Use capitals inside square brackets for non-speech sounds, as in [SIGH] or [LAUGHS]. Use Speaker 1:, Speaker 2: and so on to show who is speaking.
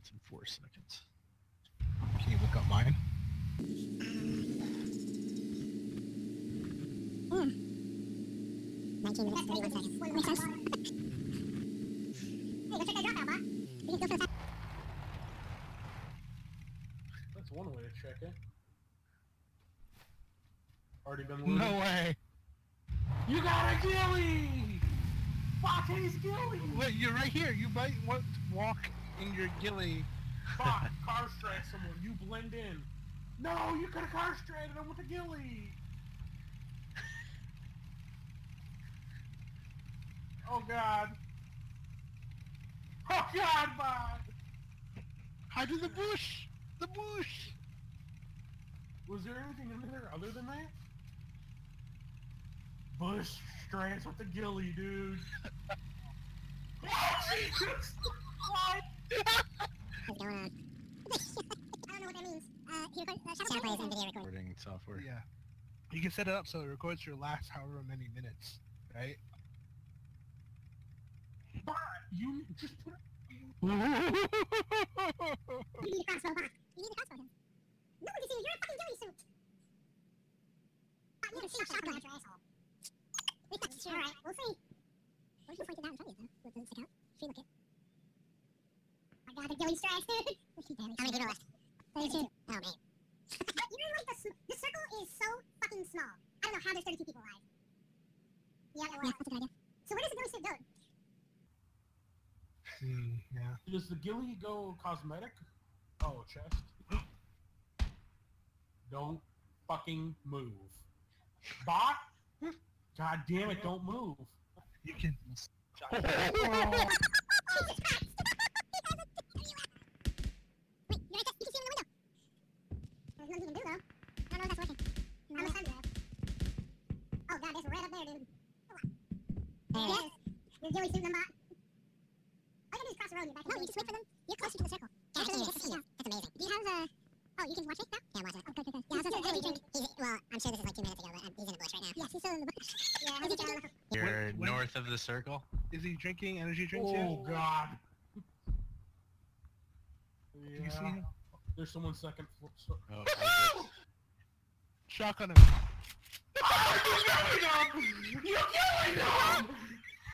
Speaker 1: minutes and four seconds.
Speaker 2: Can you look up mine?
Speaker 3: Nineteen minutes, thirty-one seconds. Makes sense. Hey, go check that dropout, bot. You can go for the.
Speaker 4: That's one way to check it. Already been
Speaker 2: No
Speaker 4: looted.
Speaker 2: way.
Speaker 4: You got a ghillie! Fontane's ghillie!
Speaker 2: Wait, you're right here. You might want to walk in your ghillie.
Speaker 4: Fuck, car strike someone. You blend in. No, you could have car stranded him with a ghillie. Oh god. Oh god, bot.
Speaker 2: Hide in the bush. The bush.
Speaker 4: Was there anything in there other than that? Bush strands with the ghillie, dude. [LAUGHS] Oh, oh, Jesus! What?
Speaker 3: What's going on? I don't know what that means. Uh, he record, uh, ShadowPlays and video recording.
Speaker 1: Recording software.
Speaker 2: Yeah. You can set it up so it records your last however many minutes, right?
Speaker 4: Bot, you just put [LAUGHS] [LAUGHS]
Speaker 3: You need a crossbow, bot. You need a crossbow him. No one can see you. You're a fucking ghillie suit. Bot, you can see a shotgun at your asshole. Alright, we'll see. What if you pointed out in front of you, though, with the account? Free look it. I got the dude. How many people left? 32. Oh, man. [LAUGHS] you know, like, the, the circle is so fucking small. I don't know how there's 32 people alive. Yeah, there were. Yeah, that's a good idea. So where does the ghillie suit go?
Speaker 2: Hmm, yeah.
Speaker 4: Does the ghillie go cosmetic? Oh, chest. [GASPS] Don't fucking move. Bot? God damn it, don't move.
Speaker 2: You can. [LAUGHS]
Speaker 3: right there, dude. There it is. Your ghillie suit, bot. All you gotta do is cross the road and you're back. No, you just wait for them. You're closer to the circle. Yeah, this that's amazing. Do you have, uh... Oh, you can watch it now? Yeah, watch it. Oh, good, good, good. Yeah, how's that ghillie drink? He's, well, I'm sure this is like two minutes ago, but he's in the bush right now. Yes, he's still in the bush. yeah, how's he doing?
Speaker 1: You're
Speaker 2: When- when-
Speaker 1: north of the circle.
Speaker 2: Is he drinking energy drinks
Speaker 4: Oh,
Speaker 2: yet?
Speaker 4: God.
Speaker 2: Can you see
Speaker 4: Yeah.
Speaker 2: him?
Speaker 4: There's someone second floor. So-
Speaker 1: Oh, I [LAUGHS] did.
Speaker 2: Shotgun him. [LAUGHS]
Speaker 4: You're killing him! You're killing him!